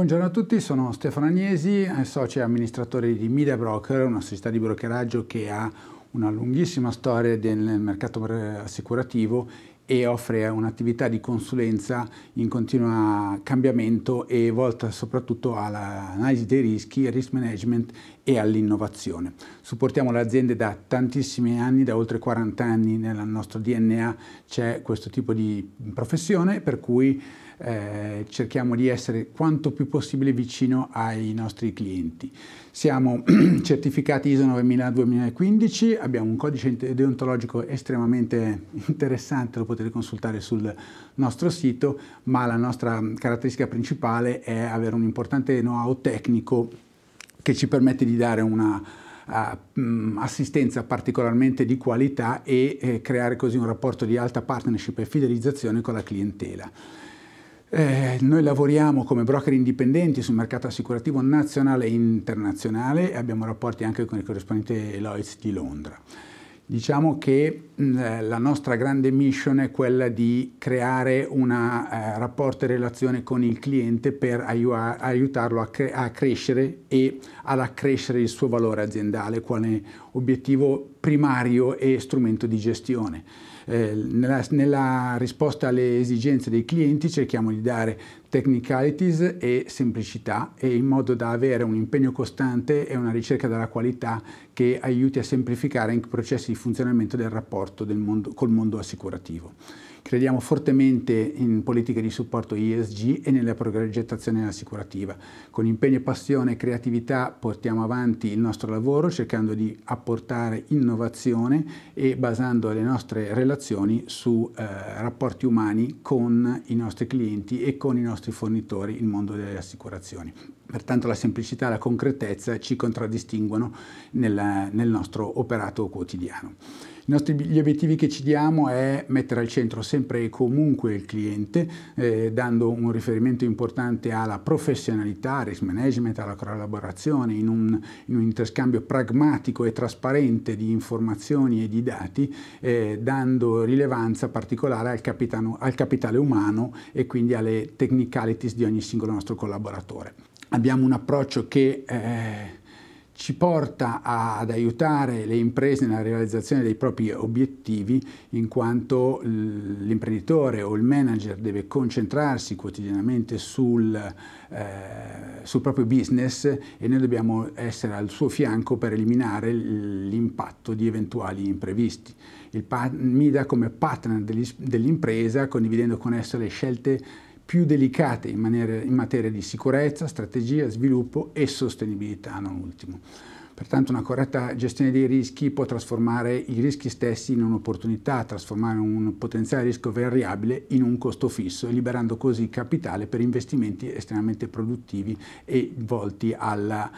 Buongiorno a tutti, sono Stefano Agnesi, socio e amministratore di Media Broker, una società di brokeraggio che ha una lunghissima storia nel mercato assicurativo e offre un'attività di consulenza in continuo cambiamento e volta soprattutto all'analisi dei rischi, al risk management e all'innovazione. Supportiamo le aziende da tantissimi anni, da oltre 40 anni nel nostro DNA c'è questo tipo di professione per cui eh, cerchiamo di essere quanto più possibile vicino ai nostri clienti. Siamo certificati ISO 9000-2015, abbiamo un codice deontologico estremamente interessante, lo potete consultare sul nostro sito, ma la nostra caratteristica principale è avere un importante know-how tecnico che ci permette di dare una uh, assistenza particolarmente di qualità e eh, creare così un rapporto di alta partnership e fidelizzazione con la clientela. Eh, noi lavoriamo come broker indipendenti sul mercato assicurativo nazionale e internazionale e abbiamo rapporti anche con il corrispondente Lloyds di Londra. Diciamo che mh, la nostra grande mission è quella di creare un eh, rapporto e relazione con il cliente per aiutarlo a, cre a, crescere e ad accrescere il suo valore aziendale quale obiettivo primario e strumento di gestione. Eh, nella, nella, risposta alle esigenze dei clienti cerchiamo di dare technicalities e semplicità e in modo da avere un impegno costante e una ricerca della qualità che aiuti a semplificare i processi di funzionamento del rapporto del mondo, col mondo assicurativo. Crediamo fortemente in politiche di supporto ESG e nella progettazione assicurativa. Con impegno, passione e creatività portiamo avanti il nostro lavoro cercando di apportare innovazione e basando le nostre relazioni su eh, rapporti umani con i nostri clienti e con i nostri fornitori, il mondo delle assicurazioni. Pertanto la semplicità e la concretezza ci contraddistinguono nel, nel nostro operato quotidiano. Nostri, gli obiettivi che ci diamo è mettere al centro sempre e comunque il cliente, eh, dando un riferimento importante alla professionalità, al risk management, alla collaborazione, in un, in un, interscambio pragmatico e trasparente di informazioni e di dati, eh, dando rilevanza particolare al, capitano, al capitale umano e quindi alle technicalities di ogni singolo nostro collaboratore. Abbiamo un approccio che eh, ci porta ad aiutare le imprese nella realizzazione dei propri obiettivi in quanto l'imprenditore o il manager deve concentrarsi quotidianamente sul, eh, sul proprio business e noi dobbiamo essere al suo fianco per eliminare l'impatto di eventuali imprevisti. Il MIDA come partner dell'impresa condividendo con esso le scelte più delicate in, maniera, in materia di sicurezza, strategia, sviluppo e sostenibilità, non ultimo. Pertanto una corretta gestione dei rischi può trasformare i rischi stessi in un'opportunità, trasformare un potenziale rischio variabile in un costo fisso, liberando così capitale per investimenti estremamente produttivi e volti alla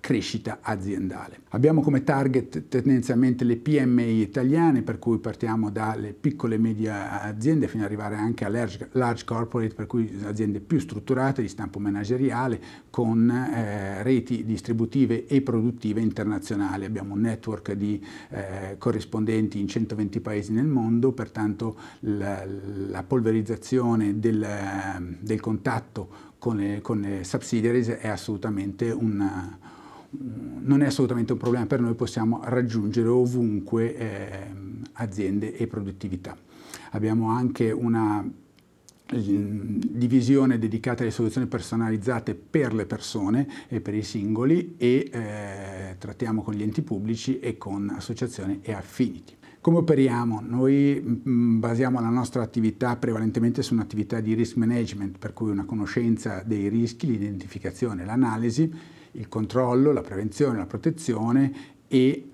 crescita aziendale. Abbiamo come target tendenzialmente le PMI italiane, per cui partiamo dalle piccole e medie aziende fino ad arrivare anche a large, large corporate, per cui aziende più strutturate di stampo manageriale, con eh, reti distributive e produttive produttive internazionali. Abbiamo un network di eh, corrispondenti in 120 paesi nel mondo, pertanto la, la polverizzazione del, del, contatto con le, con le subsidiaries è assolutamente una, non è assolutamente un problema per noi, possiamo raggiungere ovunque eh, aziende e produttività. Abbiamo anche una divisione dedicata alle soluzioni personalizzate per le persone e per i singoli e eh, trattiamo con gli enti pubblici e con associazioni e affinity. Come operiamo? Noi mh, basiamo la nostra attività prevalentemente su un'attività di risk management, per cui una conoscenza dei rischi, l'identificazione, l'analisi, il controllo, la prevenzione, la protezione e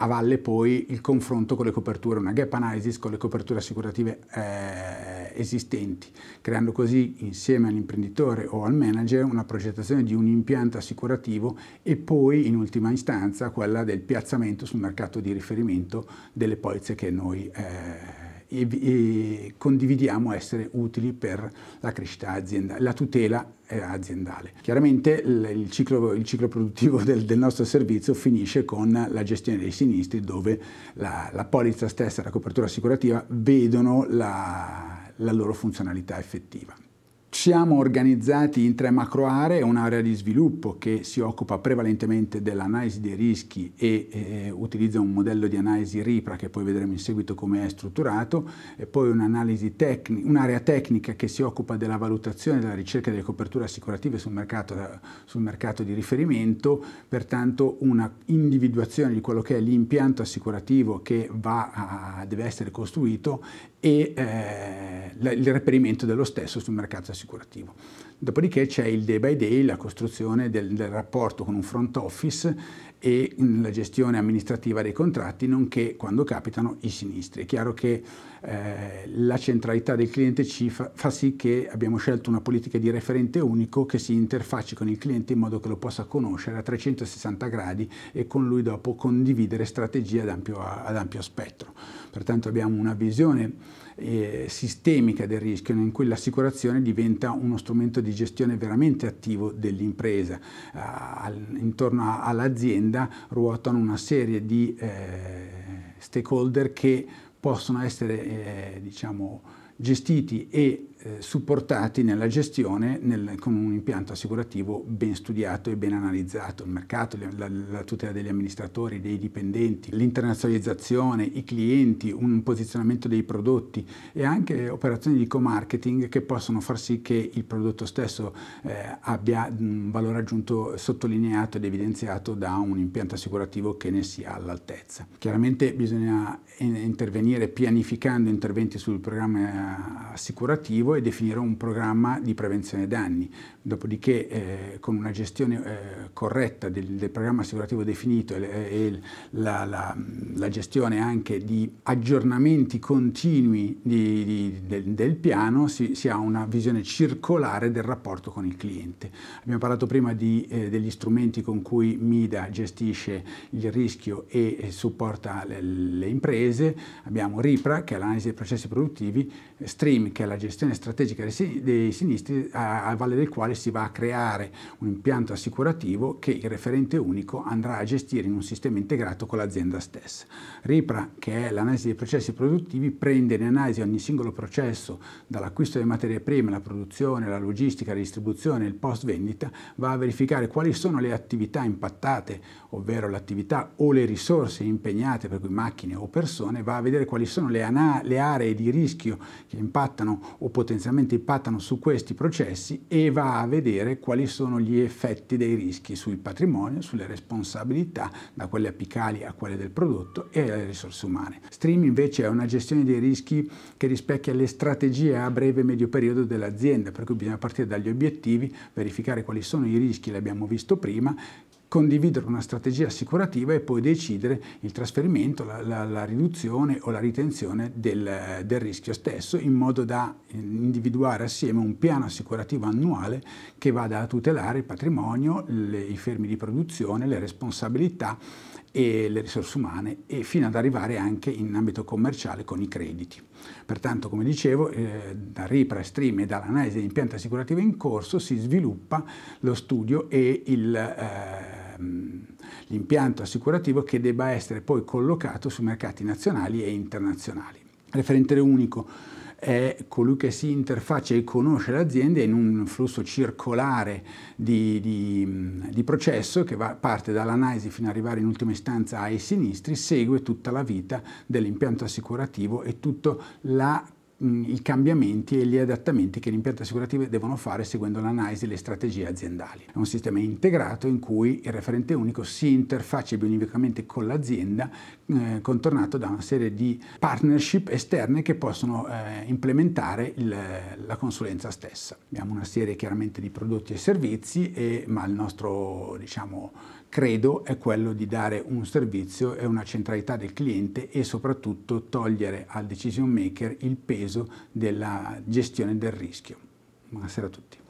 a valle poi il confronto con le coperture, una gap analysis con le coperture assicurative eh, esistenti, creando così insieme all'imprenditore o al manager una progettazione di un impianto assicurativo e poi in ultima istanza quella del piazzamento sul mercato di riferimento delle polizze che noi eh, e, e condividiamo essere utili per la crescita aziendale, la tutela eh, aziendale. Chiaramente il ciclo, il ciclo produttivo del, del, nostro servizio finisce con la gestione dei sinistri dove la, la polizza stessa e la copertura assicurativa vedono la, la loro funzionalità effettiva. Siamo organizzati in tre macro aree, un'area di sviluppo che si occupa prevalentemente dell'analisi dei rischi e eh, utilizza un modello di analisi RIPRA che poi vedremo in seguito come è strutturato, e poi un'area tecnica che si occupa della valutazione della ricerca delle coperture assicurative sul mercato, sul mercato di riferimento, pertanto una individuazione di quello che è l'impianto assicurativo che a, deve essere costruito e eh, il reperimento dello stesso sul mercato assicurativo. Dopodiché c'è il day by day, la costruzione del, del rapporto con un front office e la gestione amministrativa dei contratti, nonché quando capitano i sinistri. È chiaro che eh, la centralità del cliente ci fa, fa, sì che abbiamo scelto una politica di referente unico che si interfacci con il cliente in modo che lo possa conoscere a 360 gradi e con lui dopo condividere strategie ad ampio, ad ampio spettro. Pertanto abbiamo una visione eh, sistemica del rischio in cui l'assicurazione diventa uno strumento di gestione veramente attivo dell'impresa. Eh, intorno all'azienda ruotano una serie di eh, stakeholder che possono essere eh, diciamo, gestiti e eh, supportati nella gestione nel, con un impianto assicurativo ben studiato e ben analizzato. Il mercato, la, la tutela degli amministratori, dei dipendenti, l'internazionalizzazione, i clienti, un posizionamento dei prodotti e anche operazioni di co-marketing che possono far sì che il prodotto stesso eh, abbia un valore aggiunto sottolineato ed evidenziato da un impianto assicurativo che ne sia all'altezza. Chiaramente bisogna intervenire pianificando interventi sul programma assicurativo è definire un programma di prevenzione danni, dopodiché eh, con una gestione eh, corretta del, del, programma assicurativo definito e, e la, la, la, gestione anche di aggiornamenti continui di, di, del, del, piano si, si, ha una visione circolare del rapporto con il cliente. Abbiamo parlato prima di, eh, degli strumenti con cui MIDA gestisce il rischio e, e supporta le, le imprese, abbiamo RIPRA che è l'analisi dei processi produttivi, Stream che è la gestione strategica dei sinistri a, valle del quale si va a creare un impianto assicurativo che il referente unico andrà a gestire in un sistema integrato con l'azienda stessa. RIPRA, che è l'analisi dei processi produttivi, prende in analisi ogni singolo processo, dall'acquisto delle materie prime, la produzione, la logistica, la distribuzione, il post vendita, va a verificare quali sono le attività impattate, ovvero l'attività o le risorse impegnate, per cui macchine o persone, va a vedere quali sono le, le aree di rischio che impattano o potenzialmente potenzialmente impattano su questi processi e va a vedere quali sono gli effetti dei rischi sul patrimonio, sulle responsabilità, da quelle apicali a quelle del prodotto e alle risorse umane. Stream invece è una gestione dei rischi che rispecchia le strategie a breve e medio periodo dell'azienda, per cui bisogna partire dagli obiettivi, verificare quali sono i rischi, l'abbiamo visto prima, condividere una strategia assicurativa e poi decidere il trasferimento, la, la, la riduzione o la ritenzione del, del, rischio stesso in modo da individuare assieme un piano assicurativo annuale che vada a tutelare il patrimonio, le, i fermi di produzione, le responsabilità e le risorse umane e fino ad arrivare anche in ambito commerciale con i crediti. Pertanto, come dicevo, eh, da RIPRA, Stream e dall'analisi dell'impianto assicurativo in corso si sviluppa lo studio e il eh, l'impianto assicurativo che debba essere poi collocato sui mercati nazionali e internazionali. Referente unico è colui che si interfaccia e conosce l'azienda in un flusso circolare di, di, di processo che va, parte dall'analisi fino ad arrivare in ultima istanza ai sinistri, segue tutta la vita dell'impianto assicurativo e tutta la i cambiamenti e gli adattamenti che le impianti assicurative devono fare seguendo l'analisi e le strategie aziendali. È un sistema integrato in cui il referente unico si interfaccia bionivicamente con l'azienda, eh, contornato da una serie di partnership esterne che possono eh, implementare il, la consulenza stessa. Abbiamo una serie chiaramente di prodotti e servizi, e, ma il nostro diciamo, credo è quello di dare un servizio e una centralità del cliente e soprattutto togliere al decision maker il peso della gestione del rischio. Buonasera a tutti.